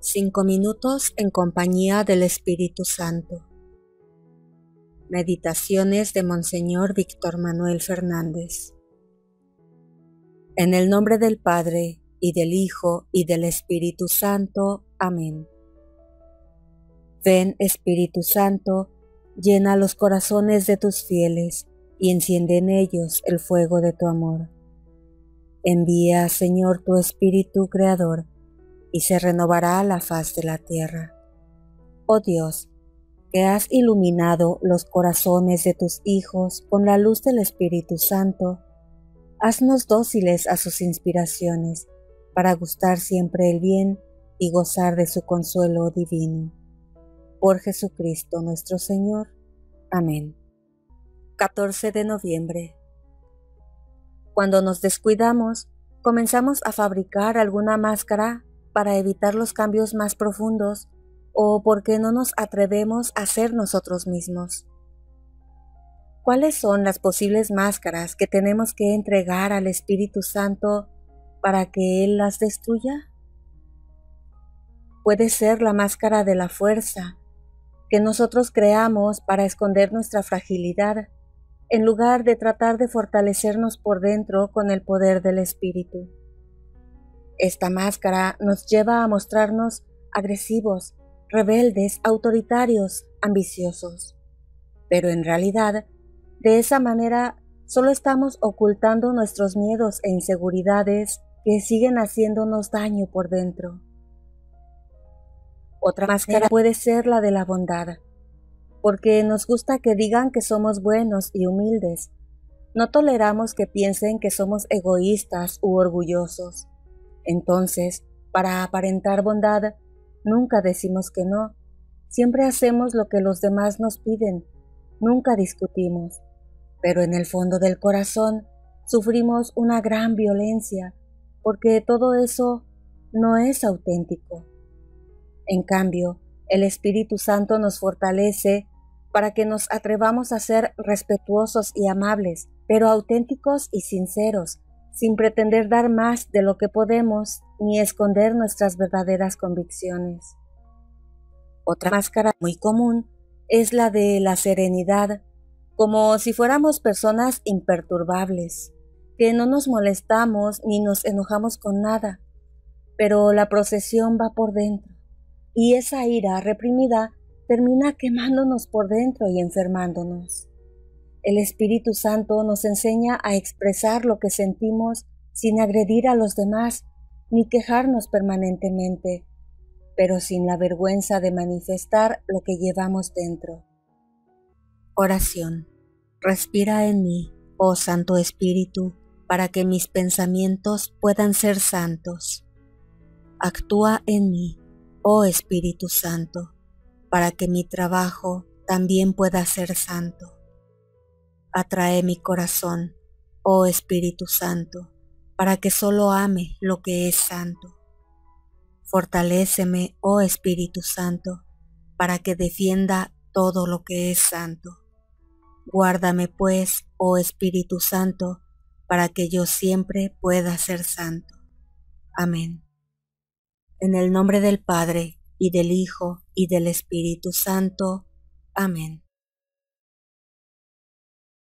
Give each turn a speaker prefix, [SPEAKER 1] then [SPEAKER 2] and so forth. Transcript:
[SPEAKER 1] Cinco minutos en compañía del Espíritu Santo. Meditaciones de Monseñor Víctor Manuel Fernández. En el nombre del Padre, y del Hijo, y del Espíritu Santo. Amén. Ven, Espíritu Santo, llena los corazones de tus fieles, y enciende en ellos el fuego de tu amor. Envía, Señor, tu Espíritu Creador, y se renovará la faz de la tierra. Oh Dios, que has iluminado los corazones de tus hijos con la luz del Espíritu Santo, haznos dóciles a sus inspiraciones, para gustar siempre el bien y gozar de su consuelo divino. Por Jesucristo nuestro Señor. Amén. 14 de noviembre. Cuando nos descuidamos, comenzamos a fabricar alguna máscara para evitar los cambios más profundos o porque no nos atrevemos a ser nosotros mismos. ¿Cuáles son las posibles máscaras que tenemos que entregar al Espíritu Santo para que Él las destruya? Puede ser la máscara de la fuerza que nosotros creamos para esconder nuestra fragilidad, en lugar de tratar de fortalecernos por dentro con el poder del Espíritu. Esta máscara nos lleva a mostrarnos agresivos, rebeldes, autoritarios, ambiciosos. Pero en realidad, de esa manera solo estamos ocultando nuestros miedos e inseguridades que siguen haciéndonos daño por dentro. Otra máscara puede ser la de la bondad, porque nos gusta que digan que somos buenos y humildes. No toleramos que piensen que somos egoístas u orgullosos. Entonces, para aparentar bondad, nunca decimos que no. Siempre hacemos lo que los demás nos piden. Nunca discutimos. Pero en el fondo del corazón sufrimos una gran violencia, porque todo eso no es auténtico. En cambio, el Espíritu Santo nos fortalece para que nos atrevamos a ser respetuosos y amables, pero auténticos y sinceros, sin pretender dar más de lo que podemos ni esconder nuestras verdaderas convicciones. Otra máscara muy común es la de la serenidad, como si fuéramos personas imperturbables, que no nos molestamos ni nos enojamos con nada, pero la procesión va por dentro, y esa ira reprimida termina quemándonos por dentro y enfermándonos. El Espíritu Santo nos enseña a expresar lo que sentimos sin agredir a los demás ni quejarnos permanentemente, pero sin la vergüenza de manifestar lo que llevamos dentro. Oración. Respira en mí, oh Santo Espíritu, para que mis pensamientos puedan ser santos. Actúa en mí, oh Espíritu Santo, para que mi trabajo también pueda ser santo. Atrae mi corazón, oh Espíritu Santo, para que solo ame lo que es santo. Fortaléceme, oh Espíritu Santo, para que defienda todo lo que es santo. Guárdame pues, oh Espíritu Santo, para que yo siempre pueda ser santo. Amén. En el nombre del Padre, y del Hijo, y del Espíritu Santo. Amén.